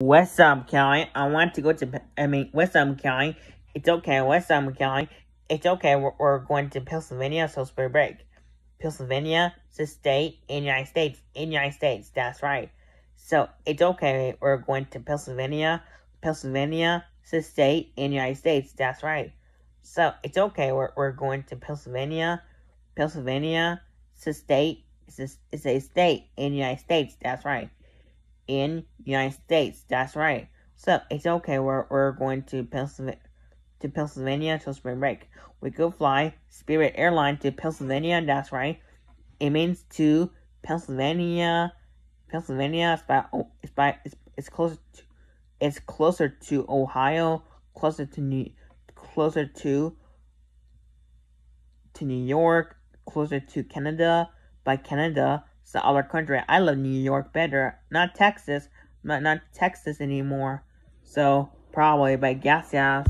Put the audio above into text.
Westham County. I want to go to, I mean, Westham County. It's okay, Westham County. It's okay, we're, we're going to Pennsylvania, so spring break. Pennsylvania, it's a state in the United States. In the United States, that's right. So, it's okay, we're going to Pennsylvania. Pennsylvania, it's a state in the United States, that's right. So, it's okay, we're, we're going to Pennsylvania. Pennsylvania, it's a state, it's a, it's a state in the United States, that's right in United States. That's right. So it's okay. We're we're going to Pennsylvania to Pennsylvania to spring break. We could fly Spirit Airline to Pennsylvania. That's right. It means to Pennsylvania. Pennsylvania. It's by oh, it's by it's it's closer to it's closer to Ohio, closer to New closer to to New York, closer to Canada. By Canada, it's other country. I love New York better, not Texas, not not Texas anymore. So probably by gas gas.